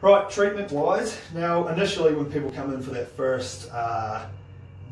Right, treatment wise, now initially when people come in for that first uh,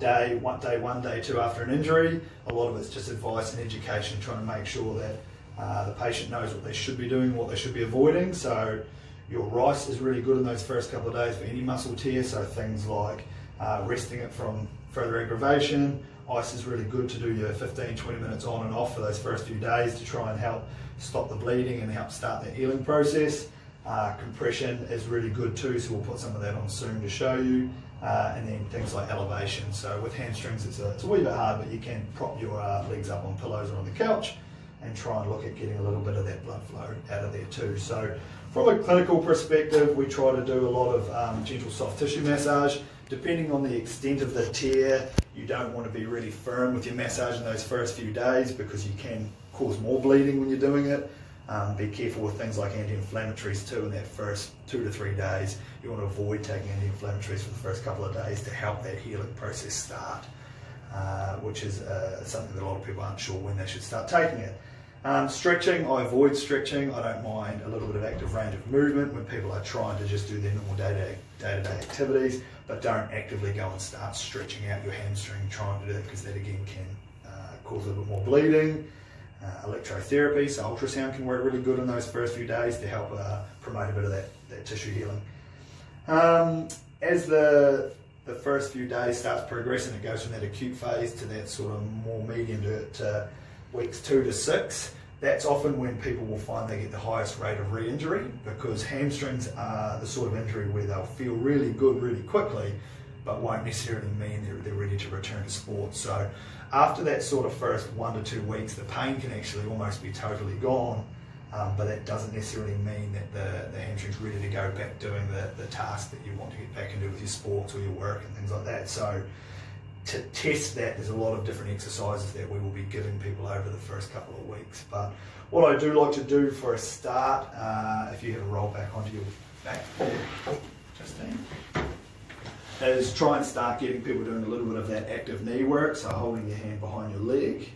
day, one day one, day two after an injury, a lot of it's just advice and education, trying to make sure that uh, the patient knows what they should be doing, what they should be avoiding. So your RICE is really good in those first couple of days for any muscle tear, so things like uh, resting it from further aggravation. Ice is really good to do your 15, 20 minutes on and off for those first few days to try and help stop the bleeding and help start that healing process. Uh, compression is really good too, so we'll put some of that on soon to show you. Uh, and then things like elevation. So with hamstrings, it's a, it's a wee bit hard, but you can prop your uh, legs up on pillows or on the couch and try and look at getting a little bit of that blood flow out of there too. So from a clinical perspective, we try to do a lot of um, gentle soft tissue massage. Depending on the extent of the tear, you don't want to be really firm with your massage in those first few days because you can cause more bleeding when you're doing it. Um, be careful with things like anti-inflammatories too in that first two to three days. You want to avoid taking anti-inflammatories for the first couple of days to help that healing process start, uh, which is uh, something that a lot of people aren't sure when they should start taking it. Um, stretching, I avoid stretching. I don't mind a little bit of active range of movement when people are trying to just do their normal day-to-day day-to-day activities, but don't actively go and start stretching out your hamstring trying to do that because that again can uh, cause a little bit more bleeding uh, electrotherapy, so ultrasound can work really good in those first few days to help uh, promote a bit of that, that tissue healing. Um, as the, the first few days starts progressing, it goes from that acute phase to that sort of more medium to, to weeks two to six. That's often when people will find they get the highest rate of re-injury because hamstrings are the sort of injury where they'll feel really good really quickly, but won't necessarily mean they're, they're ready to return to sport. So after that sort of first one to two weeks, the pain can actually almost be totally gone. Um, but that doesn't necessarily mean that the, the hamstring's ready to go back doing the, the task that you want to get back into with your sports or your work and things like that. So to test that, there's a lot of different exercises that we will be giving people over the first couple of weeks. But what I do like to do for a start, uh, if you have a roll back onto your back, Justine is try and start getting people doing a little bit of that active knee work, so holding your hand behind your leg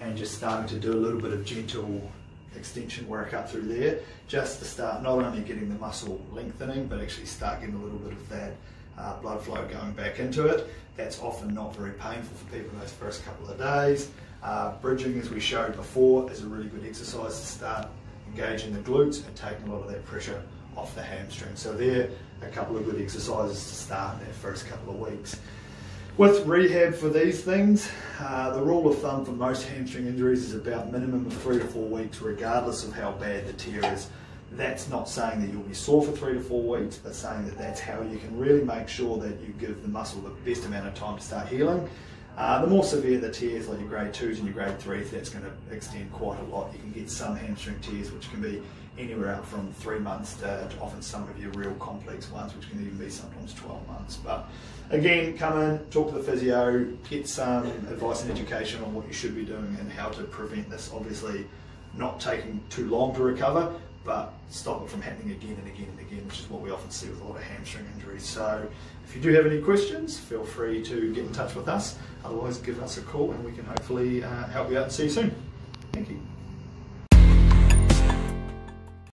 and just starting to do a little bit of gentle extension work up through there, just to start not only getting the muscle lengthening, but actually start getting a little bit of that uh, blood flow going back into it. That's often not very painful for people those first couple of days. Uh, bridging, as we showed before, is a really good exercise to start engaging the glutes and taking a lot of that pressure off the hamstring. So they're a couple of good exercises to start in that first couple of weeks. With rehab for these things, uh, the rule of thumb for most hamstring injuries is about minimum of three to four weeks, regardless of how bad the tear is. That's not saying that you'll be sore for three to four weeks, but saying that that's how you can really make sure that you give the muscle the best amount of time to start healing. Uh, the more severe the tears, like your grade twos and your grade threes, that's going to extend quite a lot. You can get some hamstring tears, which can be anywhere up from three months to, to, often some of your real complex ones, which can even be sometimes 12 months. But again, come in, talk to the physio, get some advice and education on what you should be doing and how to prevent this. Obviously, not taking too long to recover, but stop it from happening again and again and again, which is what we often see with a lot of hamstring injuries. So if you do have any questions, feel free to get in touch with us. Otherwise, give us a call and we can hopefully uh, help you out and see you soon.